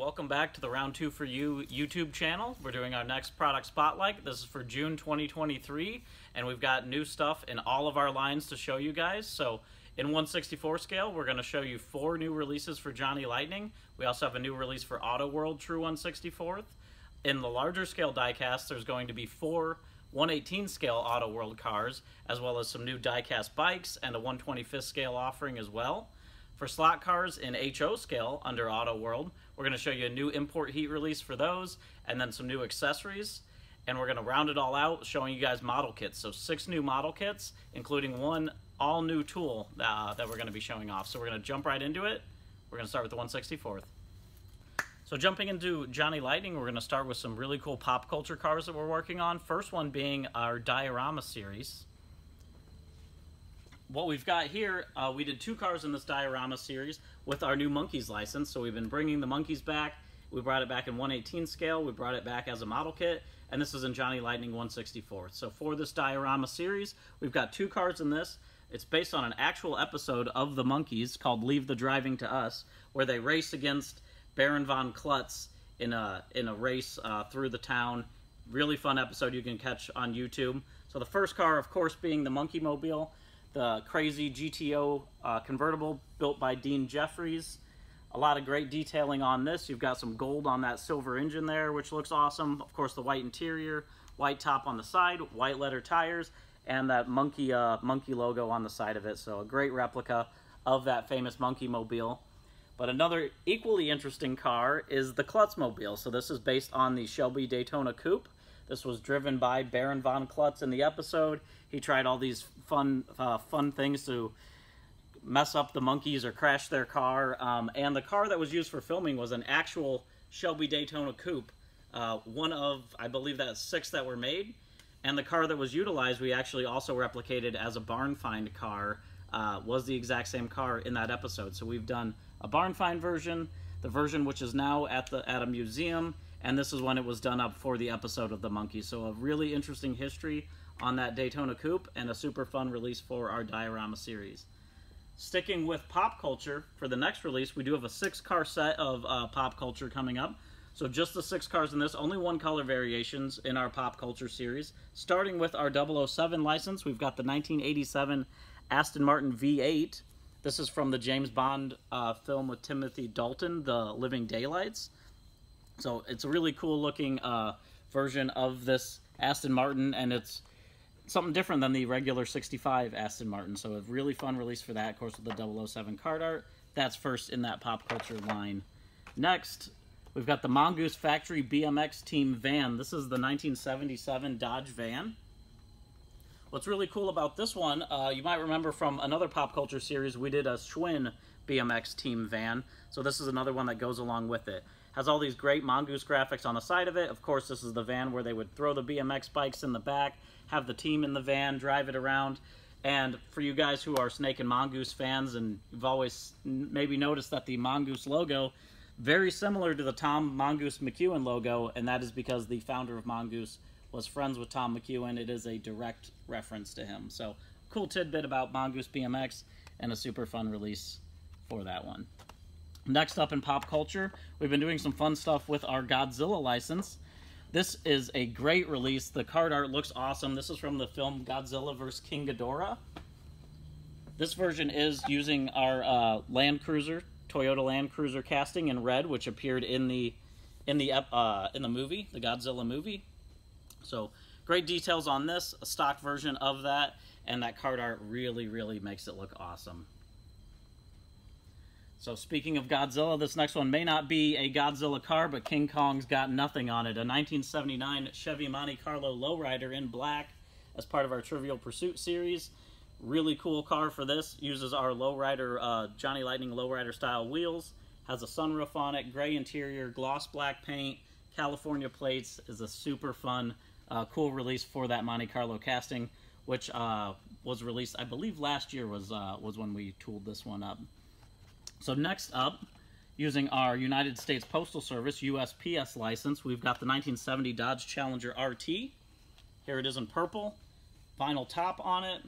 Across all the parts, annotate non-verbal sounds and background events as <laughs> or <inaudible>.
welcome back to the Round 2 for You YouTube channel. We're doing our next product spotlight. This is for June 2023, and we've got new stuff in all of our lines to show you guys. So, in 164 scale, we're going to show you four new releases for Johnny Lightning. We also have a new release for Auto World True 164th. In the larger scale diecast, there's going to be four 118 scale Auto World cars, as well as some new diecast bikes and a 125th scale offering as well. For slot cars in HO scale under Auto World, we're going to show you a new import heat release for those and then some new accessories. And we're going to round it all out showing you guys model kits. So six new model kits, including one all new tool uh, that we're going to be showing off. So we're going to jump right into it. We're going to start with the 164th. So jumping into Johnny Lightning, we're going to start with some really cool pop culture cars that we're working on. First one being our Diorama series what we've got here, uh, we did two cars in this diorama series with our new Monkees license. So we've been bringing the Monkees back. We brought it back in 118 scale. We brought it back as a model kit. And this is in Johnny Lightning 164. So for this diorama series, we've got two cars in this. It's based on an actual episode of the Monkees called Leave the Driving to Us, where they race against Baron von Klutz in a, in a race uh, through the town. Really fun episode you can catch on YouTube. So the first car, of course, being the Monkeemobile the crazy GTO uh, convertible built by Dean Jeffries. A lot of great detailing on this. You've got some gold on that silver engine there, which looks awesome. Of course, the white interior, white top on the side, white leather tires, and that monkey uh, monkey logo on the side of it. So a great replica of that famous Monkeemobile. But another equally interesting car is the Klutzmobile. So this is based on the Shelby Daytona Coupe. This was driven by Baron von Klutz in the episode. He tried all these fun, uh, fun things to mess up the Monkees or crash their car. Um, and the car that was used for filming was an actual Shelby Daytona Coupe, uh, one of, I believe that six that were made. And the car that was utilized, we actually also replicated as a barn find car, uh, was the exact same car in that episode. So we've done a barn find version, the version which is now at the at a museum, and this is when it was done up for the episode of the monkey. So a really interesting history on that Daytona Coupe and a super fun release for our diorama series. Sticking with pop culture, for the next release, we do have a six car set of uh, pop culture coming up. So just the six cars in this, only one color variations in our pop culture series. Starting with our 007 license, we've got the 1987 Aston Martin V8. This is from the James Bond uh, film with Timothy Dalton, The Living Daylights. So it's a really cool looking uh, version of this Aston Martin, and it's something different than the regular 65 Aston Martin. So a really fun release for that, of course, with the 007 card art. That's first in that pop culture line. Next, we've got the Mongoose Factory BMX Team van. This is the 1977 Dodge van. What's really cool about this one, uh, you might remember from another pop culture series, we did a Schwinn BMX Team van. So this is another one that goes along with it. Has all these great Mongoose graphics on the side of it. Of course, this is the van where they would throw the BMX bikes in the back, have the team in the van, drive it around. And for you guys who are Snake and Mongoose fans, and you've always maybe noticed that the Mongoose logo, very similar to the Tom Mongoose McEwen logo, and that is because the founder of Mongoose was friends with Tom McEwen. It is a direct reference to him. So, cool tidbit about Mongoose BMX, and a super fun release for that one. Next up in pop culture, we've been doing some fun stuff with our Godzilla license. This is a great release. The card art looks awesome. This is from the film Godzilla vs. King Ghidorah. This version is using our uh, Land Cruiser, Toyota Land Cruiser casting in red, which appeared in the in the uh, in the movie, the Godzilla movie. So great details on this, a stock version of that, and that card art really, really makes it look awesome. So speaking of Godzilla, this next one may not be a Godzilla car, but King Kong's got nothing on it. A 1979 Chevy Monte Carlo lowrider in black as part of our Trivial Pursuit series. Really cool car for this. Uses our lowrider, uh, Johnny Lightning lowrider style wheels. Has a sunroof on it, gray interior, gloss black paint, California plates. Is a super fun, uh, cool release for that Monte Carlo casting, which uh, was released, I believe last year was, uh, was when we tooled this one up. So next up, using our United States Postal Service USPS license, we've got the 1970 Dodge Challenger RT. Here it is in purple, vinyl top on it.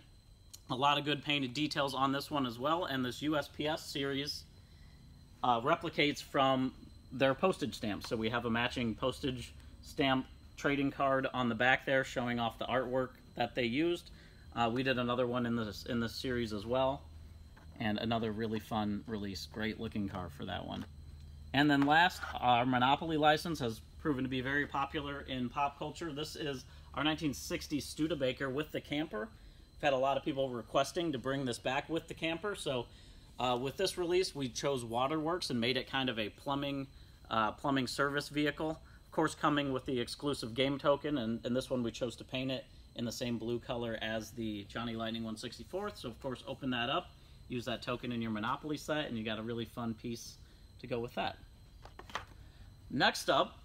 A lot of good painted details on this one as well, and this USPS series uh, replicates from their postage stamps. So we have a matching postage stamp trading card on the back there showing off the artwork that they used. Uh, we did another one in this in this series as well, and another really fun release. Great looking car for that one. And then last, our Monopoly license has proven to be very popular in pop culture. This is our 1960 Studebaker with the camper. I've had a lot of people requesting to bring this back with the camper, so uh, with this release, we chose Waterworks and made it kind of a plumbing uh, plumbing service vehicle. Of course, coming with the exclusive game token, and, and this one we chose to paint it in the same blue color as the Johnny Lightning 164th. So of course, open that up, use that token in your Monopoly set, and you got a really fun piece to go with that. Next up,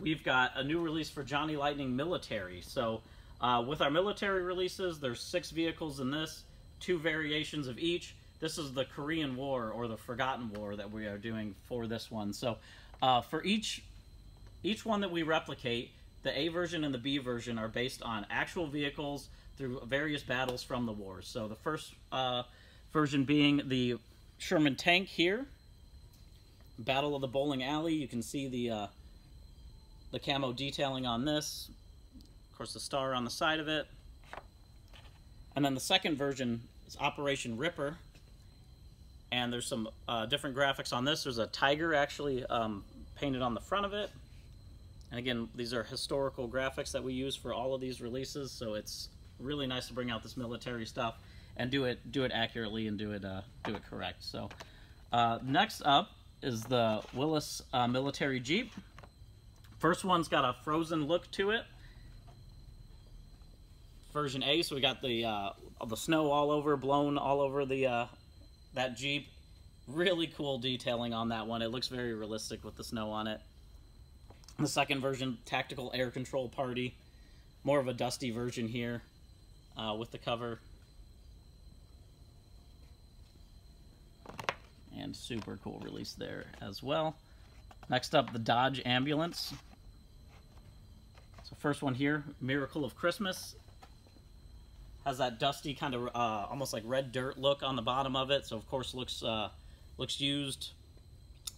we've got a new release for Johnny Lightning Military. So uh, with our military releases, there's six vehicles in this, two variations of each. This is the Korean War or the Forgotten War that we are doing for this one. So uh, for each each one that we replicate, the A version and the B version are based on actual vehicles through various battles from the wars. So the first uh, version being the Sherman tank here, Battle of the Bowling Alley. You can see the uh, the camo detailing on this. Of course, the star on the side of it. And then the second version is Operation Ripper, and there's some uh, different graphics on this. There's a tiger actually um, painted on the front of it. And again, these are historical graphics that we use for all of these releases, so it's really nice to bring out this military stuff and do it do it accurately and do it uh, do it correct. So uh, next up is the Willys uh, military Jeep. First one's got a frozen look to it. Version A, so we got the uh, the snow all over, blown all over the uh, that Jeep. Really cool detailing on that one. It looks very realistic with the snow on it. The second version, Tactical Air Control Party. More of a dusty version here uh, with the cover. And super cool release there as well. Next up, the Dodge Ambulance. So first one here, Miracle of Christmas has that dusty kind of uh, almost like red dirt look on the bottom of it. So of course looks uh, looks used,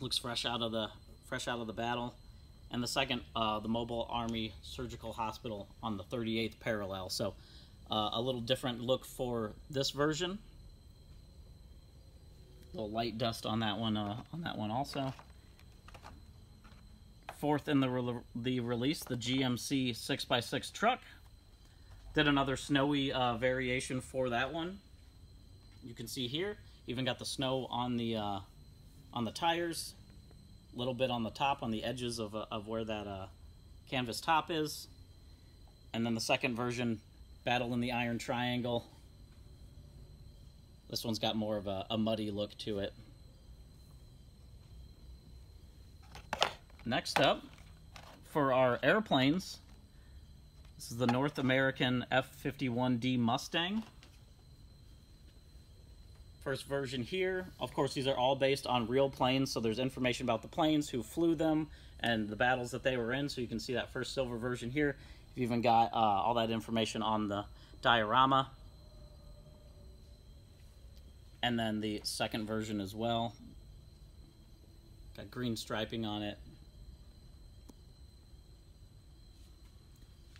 looks fresh out of the fresh out of the battle. And the second, uh, the Mobile Army Surgical Hospital on the 38th parallel. So uh, a little different look for this version. Little light dust on that one uh, on that one also. Fourth in the re the release, the GMC 6x6 truck did another snowy uh, variation for that one. You can see here, even got the snow on the uh, on the tires, a little bit on the top, on the edges of, uh, of where that uh, canvas top is. And then the second version, Battle in the Iron Triangle. This one's got more of a, a muddy look to it. Next up, for our airplanes, this is the North American F-51D Mustang. First version here. Of course, these are all based on real planes, so there's information about the planes, who flew them, and the battles that they were in. So you can see that first silver version here. You've even got uh, all that information on the diorama. And then the second version as well. Got green striping on it.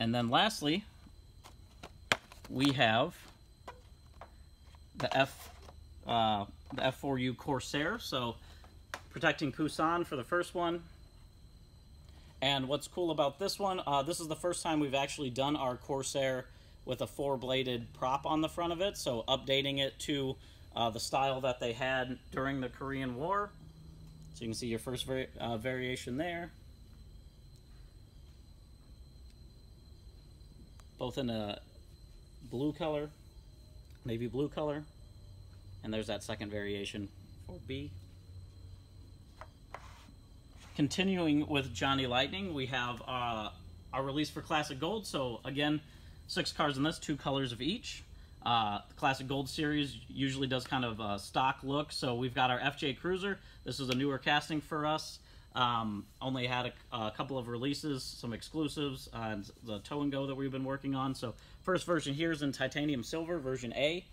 And then lastly, we have the F uh, the F4U Corsair. So protecting Pusan for the first one. And what's cool about this one, uh, this is the first time we've actually done our Corsair with a four-bladed prop on the front of it. So updating it to uh, the style that they had during the Korean War. So you can see your first uh, variation there. both in a blue color, navy blue color, and there's that second variation for B. Continuing with Johnny Lightning, we have uh, our release for Classic Gold. So again, six cars in this, two colors of each. Uh, the Classic Gold series usually does kind of a stock look. So we've got our FJ Cruiser. This is a newer casting for us. Um, only had a, a, couple of releases, some exclusives, uh, and the tow and go that we've been working on. So first version here is in titanium silver, version A.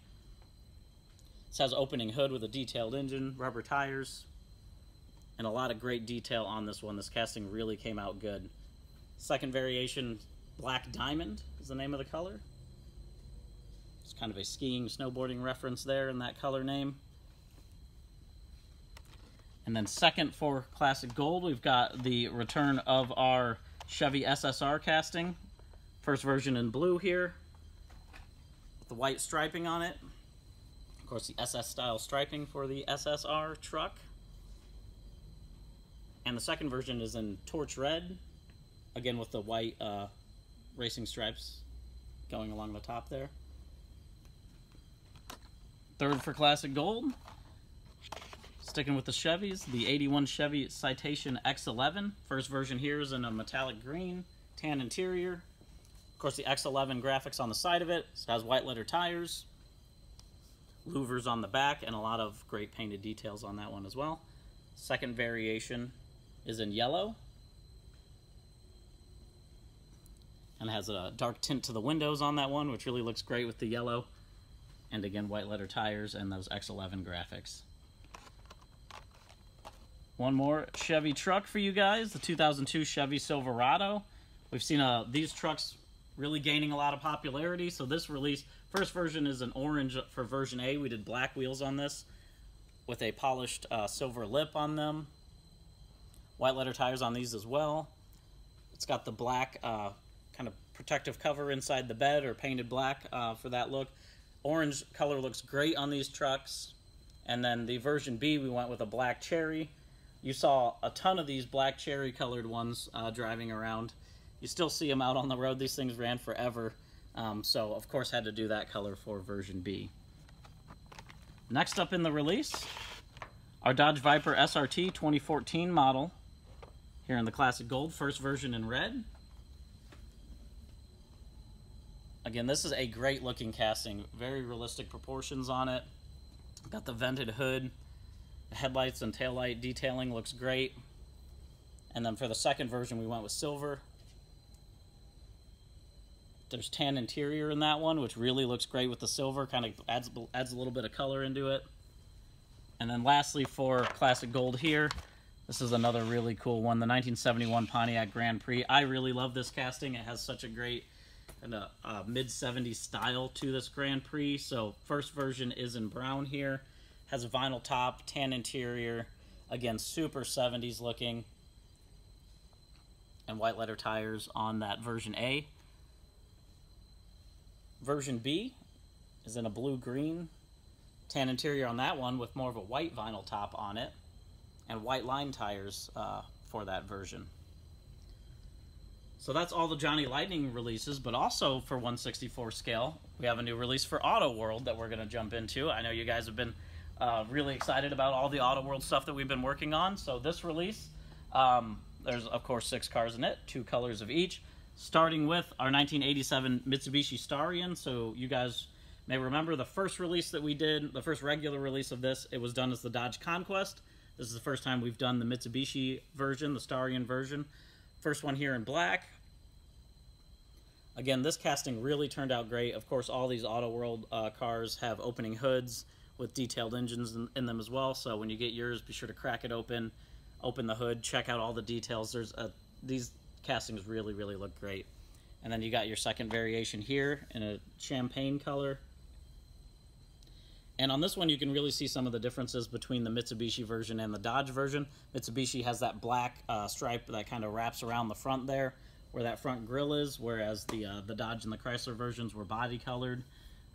This has opening hood with a detailed engine, rubber tires. and a lot of great detail on this one. This casting really came out good. Second variation, Black Diamond is the name of the color. It's kind of a skiing, snowboarding reference there in that color name. And then second for Classic Gold, we've got the return of our Chevy SSR casting. First version in blue here, with the white striping on it. Of course, the SS style striping for the SSR truck. And the second version is in torch red, again with the white uh, racing stripes going along the top there. Third for Classic Gold, Sticking with the Chevys, the 81 Chevy Citation X11. First version here is in a metallic green, tan interior. Of course, the X11 graphics on the side of it. It has white letter tires, louvers on the back, and a lot of great painted details on that one as well. Second variation is in yellow. And has a dark tint to the windows on that one, which really looks great with the yellow. And again, white letter tires and those X11 graphics. One more Chevy truck for you guys, the 2002 Chevy Silverado. We've seen uh, these trucks really gaining a lot of popularity. So this release, first version is an orange for version A. We did black wheels on this with a polished uh, silver lip on them. White letter tires on these as well. It's got the black uh, kind of protective cover inside the bed or painted black uh, for that look. Orange color looks great on these trucks. And then the version B, we went with a black cherry you saw a ton of these black cherry colored ones uh, driving around. You still see them out on the road. These things ran forever. Um, so, of course, had to do that color for version B. Next up in the release, our Dodge Viper SRT 2014 model. Here in the classic gold, first version in red. Again, this is a great looking casting. Very realistic proportions on it. Got the vented hood, the headlights and taillight detailing looks great. And then for the second version, we went with silver. There's tan interior in that one, which really looks great with the silver. Kind of adds, adds a little bit of color into it. And then lastly, for classic gold here, this is another really cool one, the 1971 Pontiac Grand Prix. I really love this casting. It has such a great and a, a mid-70s style to this Grand Prix. So first version is in brown here. Has a vinyl top, tan interior. Again, super 70s looking. And white letter tires on that version A. Version B is in a blue-green tan interior on that one with more of a white vinyl top on it. And white line tires uh, for that version. So that's all the Johnny Lightning releases, but also for 164 scale, we have a new release for Auto World that we're going to jump into. I know you guys have been uh, really excited about all the Auto World stuff that we've been working on. So this release, um, there's of course six cars in it, two colors of each. Starting with our 1987 Mitsubishi Starion. So you guys may remember the first release that we did, the first regular release of this, it was done as the Dodge Conquest. This is the first time we've done the Mitsubishi version, the Starion version. First one here in black. Again, this casting really turned out great. Of course, all these Auto World uh, cars have opening hoods with detailed engines in, in, them as well. So when you get yours, be sure to crack it open, open the hood, check out all the details. There's a, these castings really, really look great. And then you got your second variation here in a champagne color. And on this one, you can really see some of the differences between the Mitsubishi version and the Dodge version. Mitsubishi has that black uh, stripe that kind of wraps around the front there, where that front grill is, whereas the uh, the Dodge and the Chrysler versions were body colored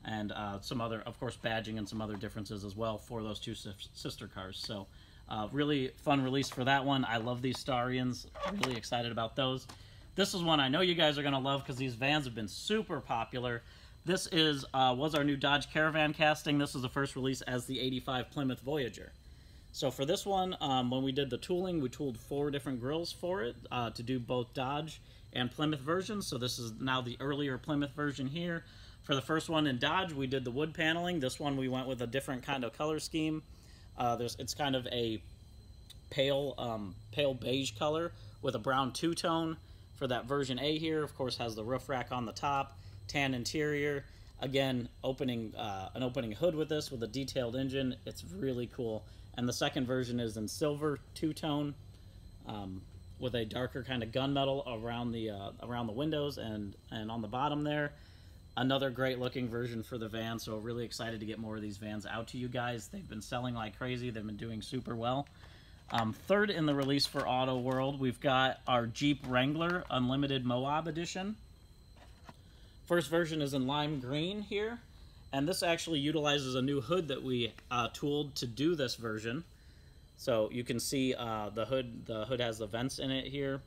and uh, some other, of course, badging and some other differences as well for those two sister cars. So uh, really fun release for that one. I love these Starions. Really excited about those. This is one I know you guys are going to love because these vans have been super popular. This is uh, was our new Dodge Caravan casting. This is the first release as the 85 Plymouth Voyager. So for this one, um, when we did the tooling, we tooled four different grills for it uh, to do both Dodge and Plymouth versions. So this is now the earlier Plymouth version here. For the first one in Dodge, we did the wood paneling. This one we went with a different kind of color scheme. Uh, there's It's kind of a pale, um, pale beige color with a brown two-tone. For that version A here, of course, has the roof rack on the top, tan interior. Again, opening uh, an opening hood with this with a detailed engine. It's really cool. and the second version is in silver two-tone um, with a darker kind of gunmetal around the uh, around the windows and and on the bottom there. Another great looking version for the van, so really excited to get more of these vans out to you guys. They've been selling like crazy. They've been doing super well. Um, third in the release for Auto World, we've got our Jeep Wrangler Unlimited Moab Edition. First version is in lime green here, and this actually utilizes a new hood that we uh, tooled to do this version. So you can see uh, the hood. The hood has the vents in it here,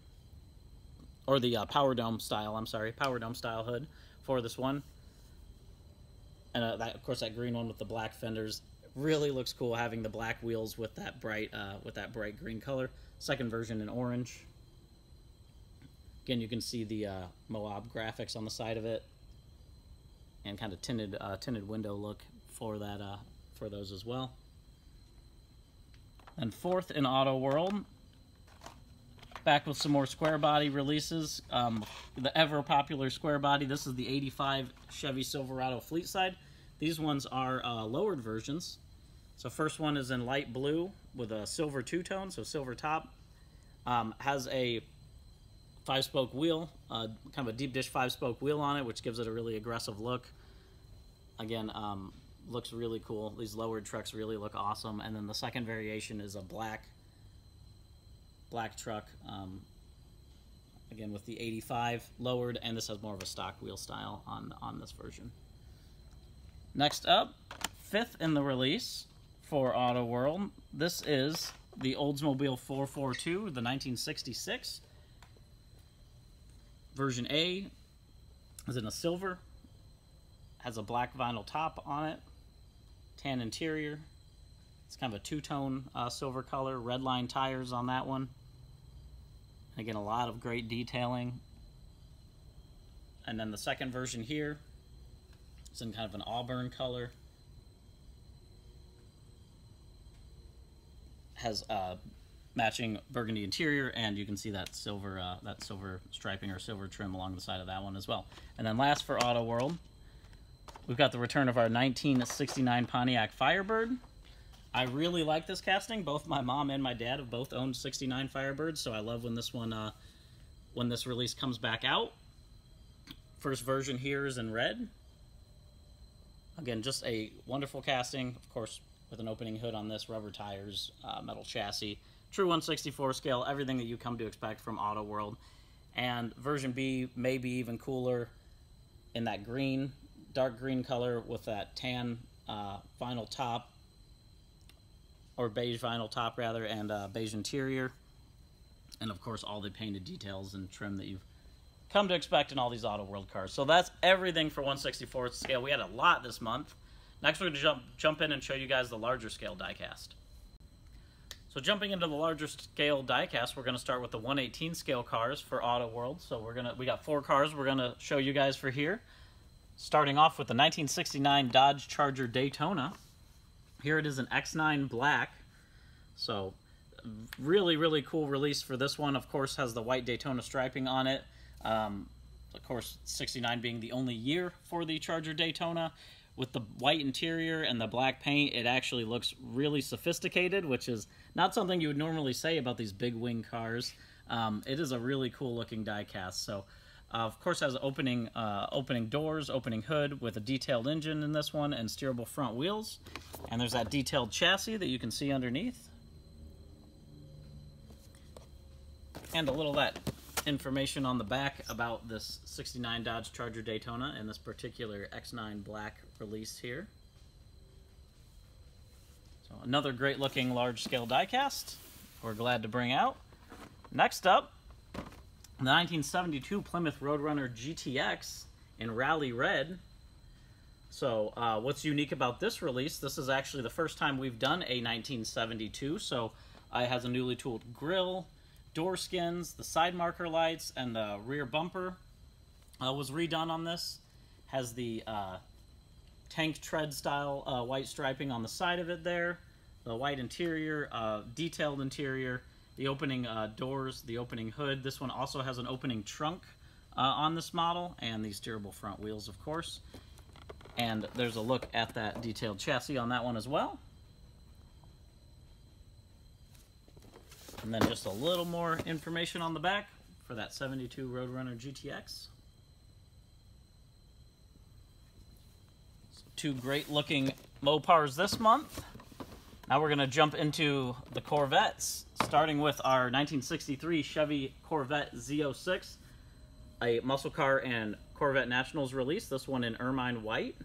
or the uh, power dome style. I'm sorry, power dome style hood for this one. And uh, that, of course, that green one with the black fenders really looks cool having the black wheels with that bright uh, with that bright green color. Second version in orange. Again, you can see the uh, Moab graphics on the side of it, and kind of tinted uh, tinted window look for that for those as well. And fourth in Auto World, back with some more square body releases. Um, the ever popular square body. This is the 85 Chevy Silverado Fleet Side. These ones are uh, lowered versions. So first one is in light blue with a silver two-tone, so silver top. Um, has a five-spoke wheel, uh, kind of a deep dish five-spoke wheel on it, which gives it a really aggressive look. Again, um, looks really cool. These lowered trucks really look awesome. And then the second variation is a black black truck. Um, again, with the 85 lowered, and this has more of a stock wheel style on, on this version. Next up, fifth in the release for Auto World. This is the Oldsmobile 442, the 1966. Version A is in a silver, has a black vinyl top on it, tan interior. It's kind of a two-tone uh, silver color, red line tires on that one. Again, a lot of great detailing. And then the second version here is in kind of an auburn color. Has uh, matching burgundy interior, and you can see that silver uh, that silver striping or silver trim along the side of that one as well. And then last for Auto World, we've got the return of our 1969 Pontiac Firebird. I really like this casting. Both my mom and my dad have both owned 69 Firebirds, so I love when this one, uh, when this release comes back out. First version here is in red. Again, just a wonderful casting, of course, with an opening hood on this, rubber tires, uh, metal chassis, true 164 scale, everything that you come to expect from Auto World. And version B may be even cooler in that green, dark green color with that tan uh, vinyl top or beige vinyl top rather, and uh, beige interior. And of course, all the painted details and trim that you've come to expect in all these Auto World cars. So that's everything for 164th scale. We had a lot this month. Next, we're going to jump, jump in and show you guys the larger scale diecast. So jumping into the larger scale diecast, we're going to start with the 118 scale cars for Auto World. So we're gonna we got four cars we're going to show you guys for here. Starting off with the 1969 Dodge Charger Daytona. Here it is an X9 Black. So really, really cool release for this one. Of course, has the white Daytona striping on it. Um, of course, 69 being the only year for the Charger Daytona. With the white interior and the black paint, it actually looks really sophisticated, which is not something you would normally say about these big wing cars. Um, it is a really cool looking diecast. So uh, of course, has opening uh, opening doors, opening hood with a detailed engine in this one and steerable front wheels. And there's that detailed chassis that you can see underneath. And a little that information on the back about this 69 Dodge Charger Daytona and this particular X9 Black release here. So another great looking large scale diecast we're glad to bring out. Next up, the 1972 Plymouth Roadrunner GTX in Rally Red. So uh, what's unique about this release, this is actually the first time we've done a 1972, so it has a newly tooled grille, door skins, the side marker lights, and the rear bumper uh, was redone on this. Has the uh, tank tread style uh, white striping on the side of it there, the white interior, uh, detailed interior, the opening uh, doors, the opening hood. This one also has an opening trunk uh, on this model and these steerable front wheels, of course. And there's a look at that detailed chassis on that one as well. And then just a little more information on the back for that 72 Roadrunner GTX. So two great looking Mopars this month. Now we're going to jump into the Corvettes, starting with our 1963 Chevy Corvette Z06, a muscle car and Corvette Nationals release. This one in ermine white,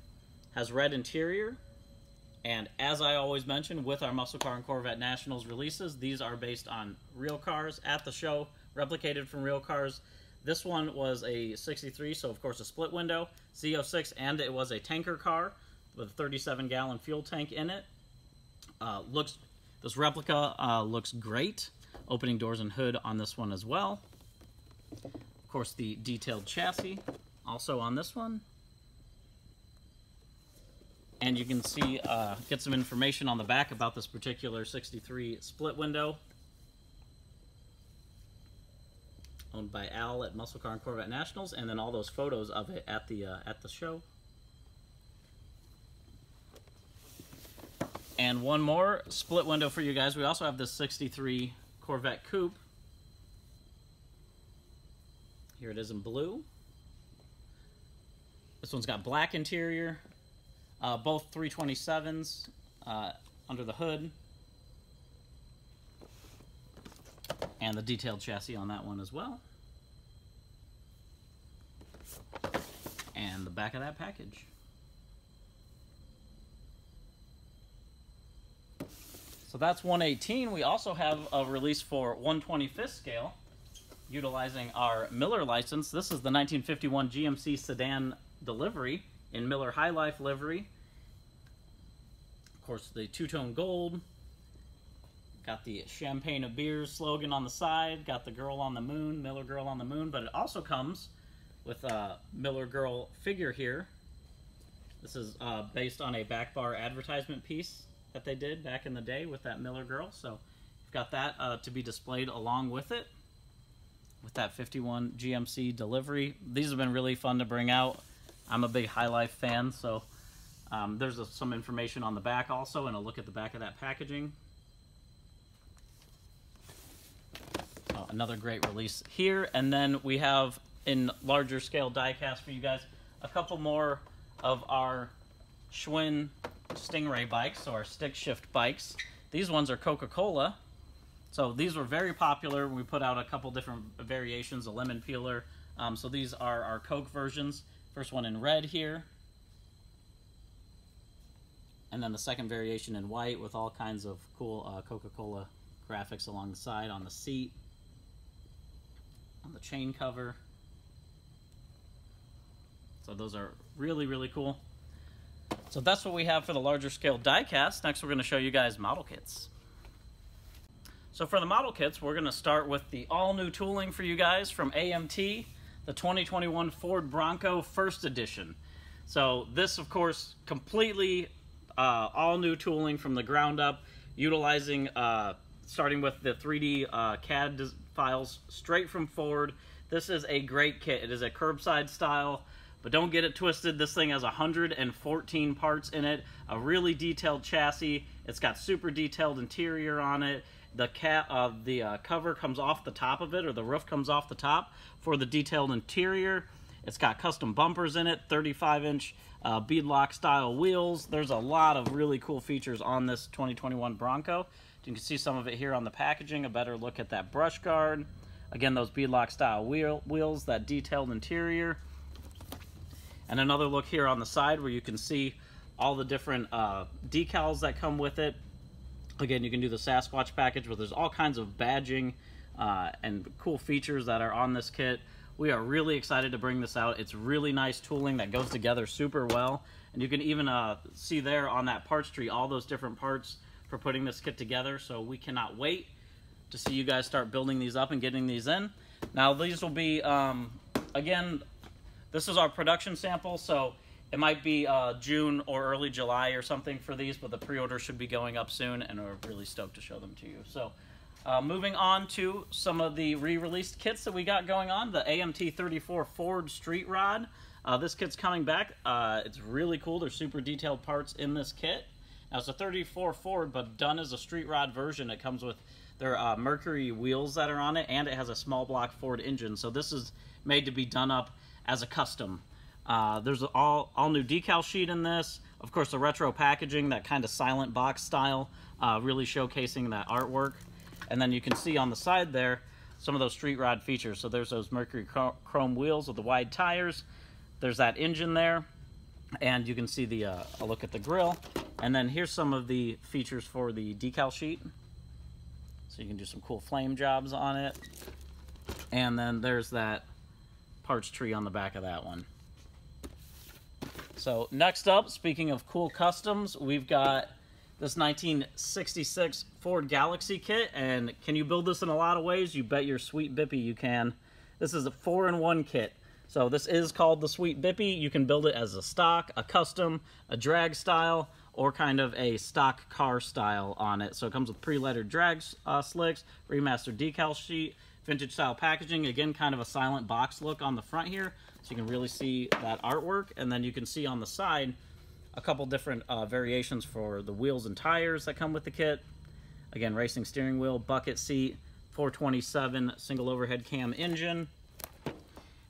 has red interior, and as I always mention with our muscle car and Corvette Nationals releases, these are based on real cars at the show, replicated from real cars. This one was a 63, so of course a split window, Z06, and it was a tanker car with a 37 gallon fuel tank in it. Uh, looks This replica uh, looks great. Opening doors and hood on this one as well. Of course, the detailed chassis also on this one. And you can see, uh, get some information on the back about this particular 63 split window. Owned by Al at Muscle Car and Corvette Nationals, and then all those photos of it at the uh, at the show. And one more split window for you guys. We also have this 63 Corvette Coupe. Here it is in blue. This one's got black interior. Uh, both 327s uh, under the hood. And the detailed chassis on that one as well. And the back of that package. So that's 118. We also have a release for 125th scale, utilizing our Miller license. This is the 1951 GMC sedan delivery in Miller High Life livery. Of course, the two-tone gold. Got the Champagne of Beers slogan on the side. Got the Girl on the Moon, Miller Girl on the Moon. But it also comes with a Miller Girl figure here. This is uh, based on a back bar advertisement piece that they did back in the day with that Miller girl. So you've got that uh, to be displayed along with it, with that 51 GMC delivery. These have been really fun to bring out. I'm a big High Life fan, so um, there's a, some information on the back also, and a look at the back of that packaging. Uh, another great release here, and then we have in larger scale diecast for you guys a couple more of our Schwinn Stingray bikes, or stick shift bikes. These ones are Coca-Cola. So these were very popular. We put out a couple different variations, a lemon peeler. Um, so these are our Coke versions. First one in red here. And then the second variation in white with all kinds of cool uh, Coca-Cola graphics along the side on the seat, on the chain cover. So those are really, really cool. So that's what we have for the larger scale diecast. Next we're going to show you guys model kits. So for the model kits, we're going to start with the all new tooling for you guys from AMT, the 2021 Ford Bronco First Edition. So this, of course, completely uh, all new tooling from the ground up, utilizing, uh, starting with the 3D uh, CAD files straight from Ford. This is a great kit. It is a curbside style but don't get it twisted. This thing has 114 parts in it, a really detailed chassis. It's got super detailed interior on it. The cat, uh, the uh, cover comes off the top of it, or the roof comes off the top for the detailed interior. It's got custom bumpers in it, 35-inch uh, beadlock style wheels. There's a lot of really cool features on this 2021 Bronco. You can see some of it here on the packaging. A better look at that brush guard. Again, those beadlock style wheel, wheels, that detailed interior. And another look here on the side where you can see all the different uh, decals that come with it. Again, you can do the Sasquatch package where there's all kinds of badging uh, and cool features that are on this kit. We are really excited to bring this out. It's really nice tooling that goes together super well. And you can even uh, see there on that parts tree all those different parts for putting this kit together. So we cannot wait to see you guys start building these up and getting these in. Now these will be, um, again, this is our production sample, so it might be uh, June or early July or something for these, but the pre-order should be going up soon, and we're really stoked to show them to you. So, uh, moving on to some of the re-released kits that we got going on, the AMT34 Ford Street Rod. Uh, this kit's coming back. Uh, it's really cool. There's super detailed parts in this kit. Now, it's a 34 Ford, but done as a street rod version. It comes with Their uh, Mercury wheels that are on it, and it has a small block Ford engine. So this is made to be done up as a custom. Uh, there's an all all new decal sheet in this. Of course, the retro packaging, that kind of silent box style, uh, really showcasing that artwork. And then you can see on the side there some of those street rod features. So there's those Mercury chrome wheels with the wide tires. There's that engine there. And you can see the uh, a look at the grill. And then here's some of the features for the decal sheet. So you can do some cool flame jobs on it. And then there's that parts tree on the back of that one. So next up, speaking of cool customs, we've got this 1966 Ford Galaxie kit. And can you build this in a lot of ways? You bet your sweet bippy you can. This is a four-in-one kit. So this is called the Sweet Bippy. You can build it as a stock, a custom, a drag style, or kind of a stock car style on it. So it comes with pre-lettered drag uh, slicks, remastered decal sheet, vintage style packaging. Again, kind of a silent box look on the front here. So you can really see that artwork. And then you can see on the side a couple different uh, variations for the wheels and tires that come with the kit. Again, racing steering wheel, bucket seat, 427 single overhead cam engine.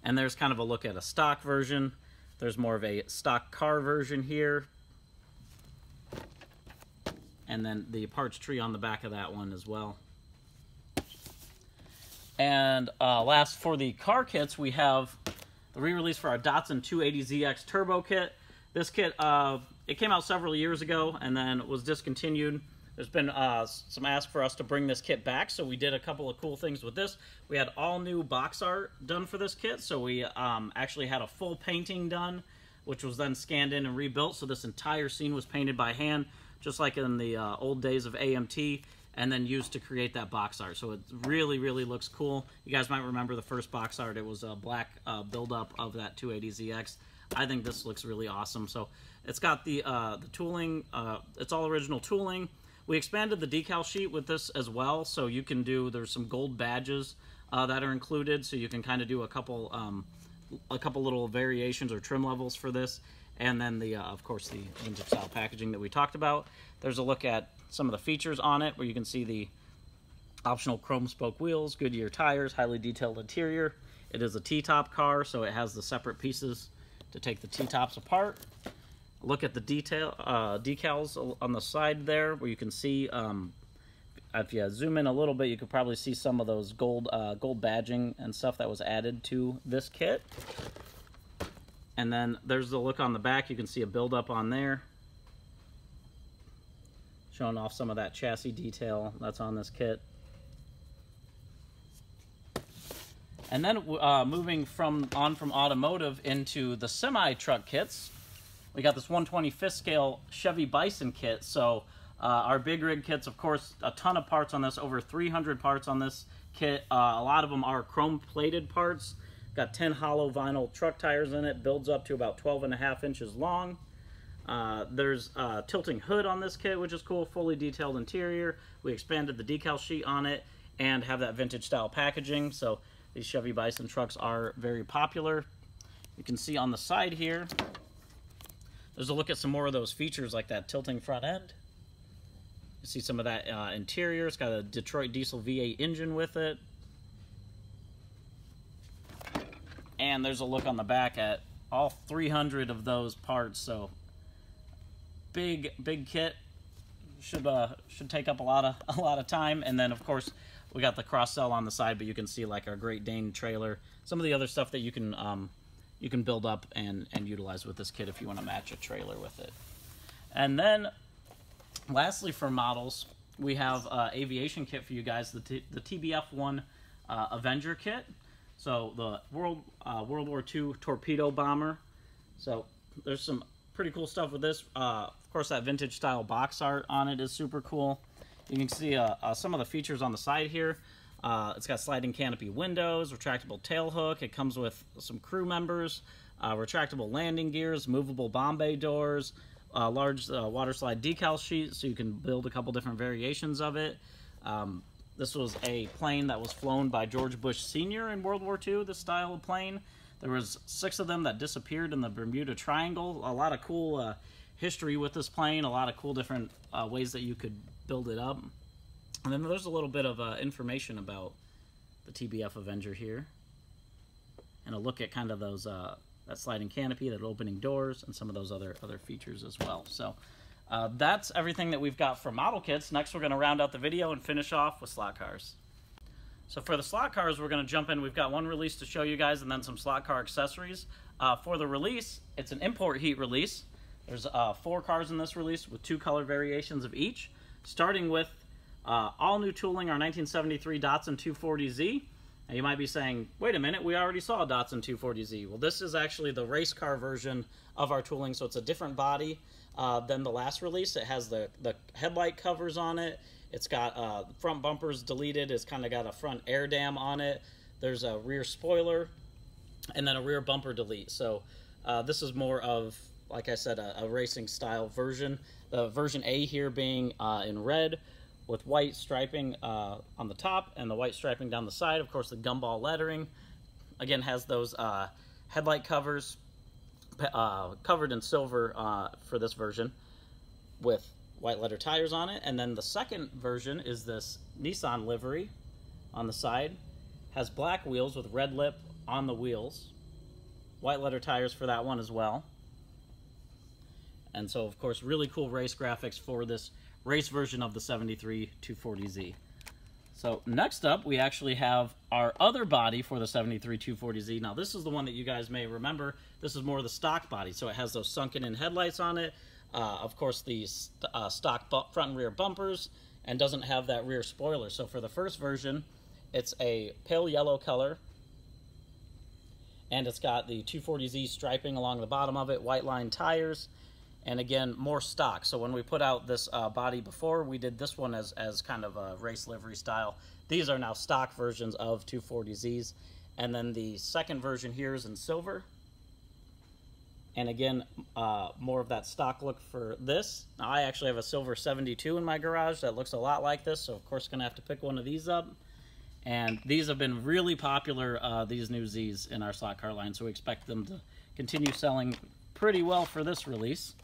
And there's kind of a look at a stock version. There's more of a stock car version here. And then the parts tree on the back of that one as well. And uh, last for the car kits, we have the re-release for our Datsun 280ZX Turbo kit. This kit, uh, it came out several years ago and then was discontinued. There's been uh, some ask for us to bring this kit back, so we did a couple of cool things with this. We had all new box art done for this kit, so we um, actually had a full painting done, which was then scanned in and rebuilt, so this entire scene was painted by hand, just like in the uh, old days of AMT and then used to create that box art. So it really, really looks cool. You guys might remember the first box art. It was a black uh, buildup of that 280ZX. I think this looks really awesome. So it's got the, uh, the tooling. Uh, it's all original tooling. We expanded the decal sheet with this as well. So you can do, there's some gold badges uh, that are included. So you can kind of do a couple, um, a couple little variations or trim levels for this. And then the, uh, of course, the vintage style packaging that we talked about. There's a look at some of the features on it where you can see the optional chrome spoke wheels, Goodyear tires, highly detailed interior. It is a T-top car, so it has the separate pieces to take the T-tops apart. Look at the detail uh, decals on the side there where you can see, um, if you zoom in a little bit, you could probably see some of those gold, uh, gold badging and stuff that was added to this kit. And then there's the look on the back. You can see a buildup on there showing off some of that chassis detail that's on this kit. And then uh, moving from on from automotive into the semi truck kits, we got this 125th scale Chevy Bison kit. So uh, our big rig kits, of course, a ton of parts on this, over 300 parts on this kit. Uh, a lot of them are chrome plated parts. Got 10 hollow vinyl truck tires in it, builds up to about 12 and a half inches long. Uh, there's a tilting hood on this kit, which is cool, fully detailed interior. We expanded the decal sheet on it and have that vintage style packaging. So these Chevy Bison trucks are very popular. You can see on the side here, there's a look at some more of those features like that tilting front end. You see some of that uh, interior. It's got a Detroit diesel V8 engine with it. And there's a look on the back at all 300 of those parts. So big big kit should uh, should take up a lot of <laughs> a lot of time. And then of course we got the cross sell on the side, but you can see like our Great Dane trailer, some of the other stuff that you can um, you can build up and and utilize with this kit if you want to match a trailer with it. And then lastly for models, we have uh, aviation kit for you guys, the T the TBF one uh, Avenger kit. So the World uh, World War II torpedo bomber. So there's some pretty cool stuff with this. Uh, of course, that vintage style box art on it is super cool. You can see uh, uh, some of the features on the side here. Uh, it's got sliding canopy windows, retractable tail hook. It comes with some crew members, uh, retractable landing gears, movable bomb bay doors, large water slide decal sheet, so you can build a couple different variations of it. Um, this was a plane that was flown by George Bush Sr. in World War II, this style of plane. There was six of them that disappeared in the Bermuda Triangle. A lot of cool uh, history with this plane. A lot of cool different uh, ways that you could build it up. And then there's a little bit of uh, information about the TBF Avenger here. And a look at kind of those uh, that sliding canopy, that opening doors, and some of those other other features as well. So uh, that's everything that we've got for model kits. Next, we're going to round out the video and finish off with slot cars. So for the slot cars, we're going to jump in. We've got one release to show you guys and then some slot car accessories. Uh, for the release, it's an import heat release. There's uh, four cars in this release with two color variations of each, starting with uh, all new tooling, our 1973 Datsun 240Z. Now you might be saying, wait a minute, we already saw a Datsun 240Z. Well, this is actually the race car version of our tooling, so it's a different body uh, than the last release. It has the, the headlight covers on it. It's got uh, front bumpers deleted. It's kind of got a front air dam on it. There's a rear spoiler and then a rear bumper delete. So uh, this is more of, like I said, a, a racing style version. The version A here being uh, in red with white striping uh, on the top and the white striping down the side. Of course, the gumball lettering again has those uh, headlight covers uh, covered in silver uh, for this version with white letter tires on it. And then the second version is this Nissan livery on the side. Has black wheels with red lip on the wheels. White letter tires for that one as well. And so, of course, really cool race graphics for this race version of the 73 240Z. So next up, we actually have our other body for the 73 240Z. Now this is the one that you guys may remember. This is more of the stock body. So it has those sunken in headlights on it. Uh, of course, the uh, stock front and rear bumpers and doesn't have that rear spoiler. So for the first version, it's a pale yellow color. And it's got the 240Z striping along the bottom of it, white line tires, and again more stock. So when we put out this uh, body before we did this one as, as kind of a race livery style. These are now stock versions of 240z's and then the second version here is in silver. And again uh, more of that stock look for this. Now I actually have a silver 72 in my garage that looks a lot like this so of course gonna have to pick one of these up. And these have been really popular uh, these new Z's in our slot car line so we expect them to continue selling pretty well for this release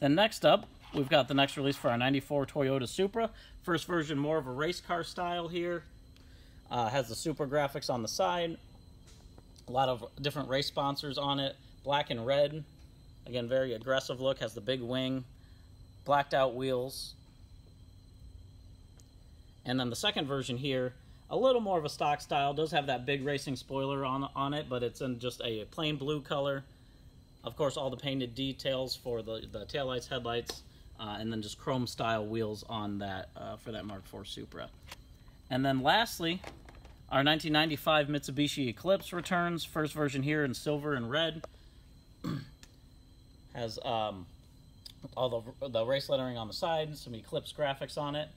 then next up, we've got the next release for our 94 Toyota Supra. First version, more of a race car style here. Uh, has the Supra graphics on the side. A lot of different race sponsors on it. Black and red. Again, very aggressive look. Has the big wing. Blacked out wheels. And then the second version here, a little more of a stock style. Does have that big racing spoiler on, on it, but it's in just a plain blue color. Of course, all the painted details for the, the taillights, headlights, uh, and then just chrome style wheels on that uh, for that Mark IV Supra. And then lastly, our 1995 Mitsubishi Eclipse returns. First version here in silver and red. <clears throat> Has um, all the, the race lettering on the side, some Eclipse graphics on it.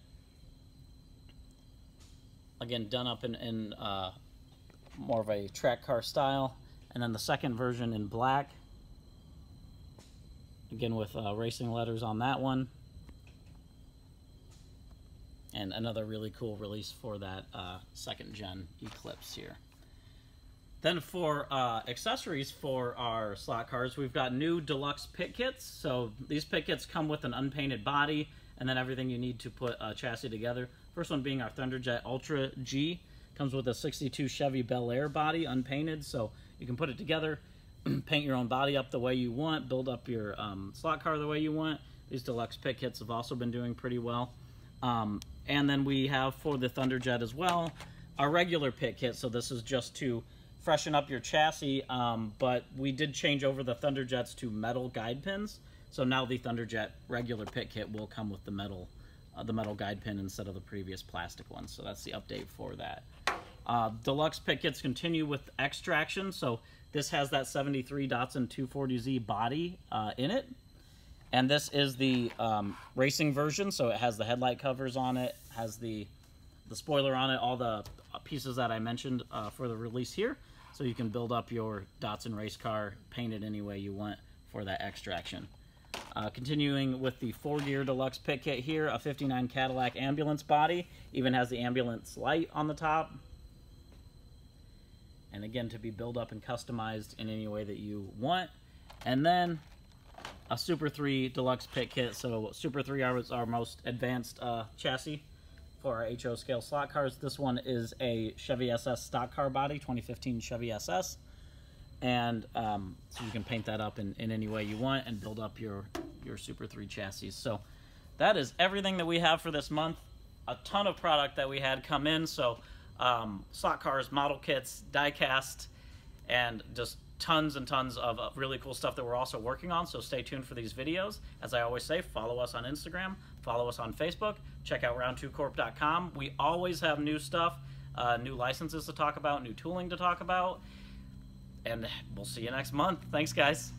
Again, done up in, in uh, more of a track car style. And then the second version in black Again with uh, racing letters on that one. And another really cool release for that uh, second gen Eclipse here. Then for uh, accessories for our slot cars, we've got new deluxe pit kits. So these pit kits come with an unpainted body and then everything you need to put a chassis together. First one being our Thunderjet Ultra G. Comes with a 62 Chevy Bel Air body, unpainted, so you can put it together paint your own body up the way you want, build up your um, slot car the way you want. These deluxe pit kits have also been doing pretty well. Um, and then we have for the Thunderjet as well, our regular pit kit. So this is just to freshen up your chassis, um, but we did change over the Thunderjets to metal guide pins. So now the Thunderjet regular pit kit will come with the metal, uh, the metal guide pin instead of the previous plastic one. So that's the update for that. Uh, deluxe pit kits continue with X-Traction. So this has that 73 Datsun 240Z body uh, in it. And this is the um, racing version, so it has the headlight covers on it, has the, the spoiler on it, all the pieces that I mentioned uh, for the release here. So you can build up your Datsun race car, paint it any way you want for that X-Traction. Uh, continuing with the 4-gear deluxe pit kit here, a 59 Cadillac ambulance body, even has the ambulance light on the top and again to be built up and customized in any way that you want. And then a Super 3 Deluxe Pit Kit. So Super 3 is our most advanced uh, chassis for our HO scale slot cars. This one is a Chevy SS stock car body, 2015 Chevy SS. And um, so you can paint that up in, in any way you want and build up your, your Super 3 chassis. So that is everything that we have for this month. A ton of product that we had come in. So um, slot cars, model kits, die cast, and just tons and tons of uh, really cool stuff that we're also working on. So stay tuned for these videos. As I always say, follow us on Instagram, follow us on Facebook, check out round2corp.com. We always have new stuff, uh, new licenses to talk about, new tooling to talk about. And we'll see you next month. Thanks, guys.